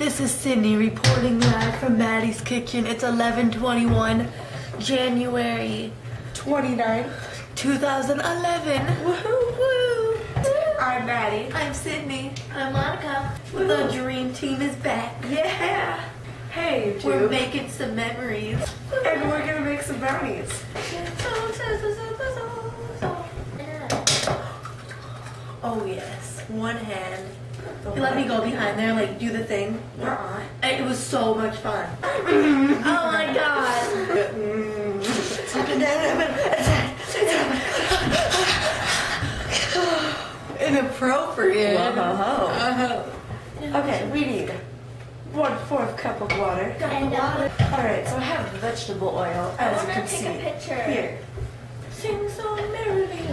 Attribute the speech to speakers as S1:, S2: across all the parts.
S1: This is Sidney reporting live from Madi's Kitchen. It's 11:21 January
S2: 29th.
S1: 2011. Woohoo! Woo!
S2: I'm Madi.
S1: I'm Sidney. I'm Monica. The dream team is back.
S2: Yeah. Hey,
S1: We're making some memories.
S2: and we're gonna make some brownies.
S1: Oh yes, one hand. You let me go behind there, like do the thing.
S2: Uh-uh.
S1: It was so much fun. oh my god. Inappropriate.
S2: Whoa.
S1: Uh-huh.
S2: Okay, we need one fourth cup of water. Alright, so I have vegetable oil, as you can see.
S3: picture.
S2: Here.
S1: Sing so merrily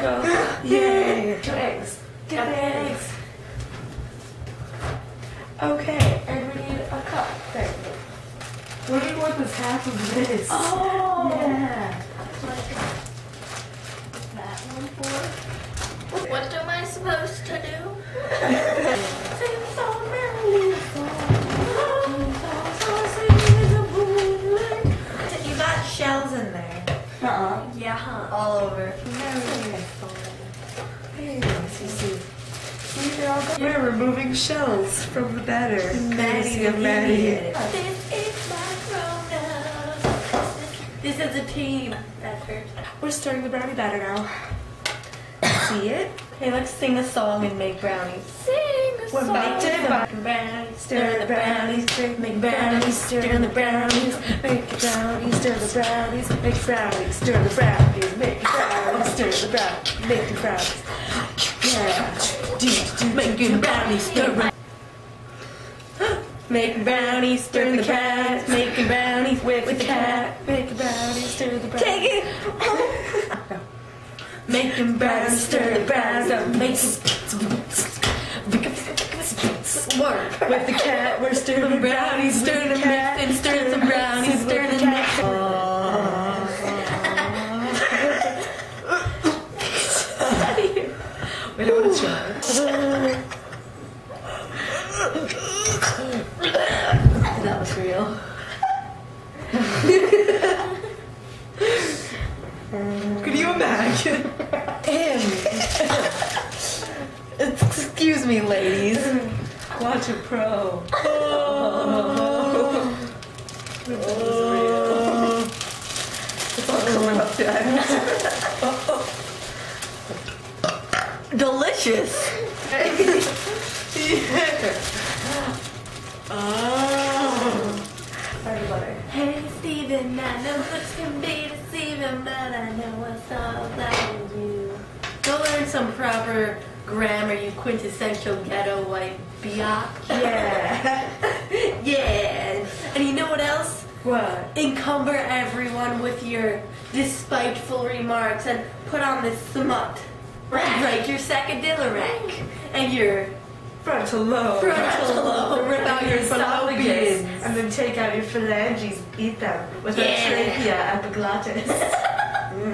S2: Go. Yay! Two eggs. Get eggs. Okay, and we need a cup. There. What do you want this half of this?
S1: Oh.
S2: Yeah.
S3: That one for. What am I supposed to do?
S2: Uh-uh.
S3: Huh?
S1: All over.
S2: We're removing shells from the batter. Courtesy of Madi.
S1: This is my grown This is a team effort.
S2: We're stirring the brownie batter now. See it?
S1: Okay, let's sing a song and make brownies.
S3: Sing a
S2: We're
S3: song.
S2: making
S1: Make brownies,
S2: Stir the brownies, make brownies, stir the brownies, make brownies, stir the brownies, make brownies, stir the brownies, make brownies, stir the brownies, make the brownies. Yeah. Do, do,
S1: Making brownies, stir Making brownies, stir the cat. Making brownies with the cat.
S2: The brownies, stir the brownies.
S1: Take it. Making brownies, stir the brownies. Making
S2: With the cat, we're stirring the
S1: Brownies, stir the mix and stir the brownies, stir the mix.
S2: We don't want to try.
S1: That was real.
S2: Could you imagine?
S1: Excuse me, ladies.
S2: Watch a pro. It's all coming up the
S1: Delicious.
S2: Everybody.
S1: Hey, Steven, I know looks can be deceiving, but I know what's all about some proper grammar, you quintessential ghetto white biatch.
S2: Yeah.
S1: yeah. And you know what else?
S2: What?
S1: Encumber everyone with your despiteful remarks and put on this smut. Right, like your saccadilla rack and your
S2: Frontal lobe.
S1: frontal lobe. Rip out your
S2: esophagus. And then take out your phalanges, eat them with
S1: Yeah.
S2: a trachea epiglottis.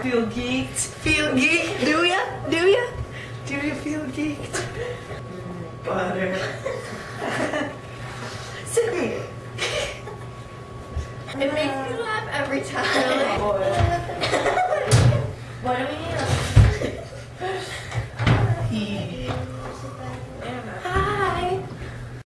S2: feel geeked?
S1: Feel geek? Do ya? Do ya?
S2: Do you feel geeked? Butter. Sidney.
S3: It makes me laugh every time.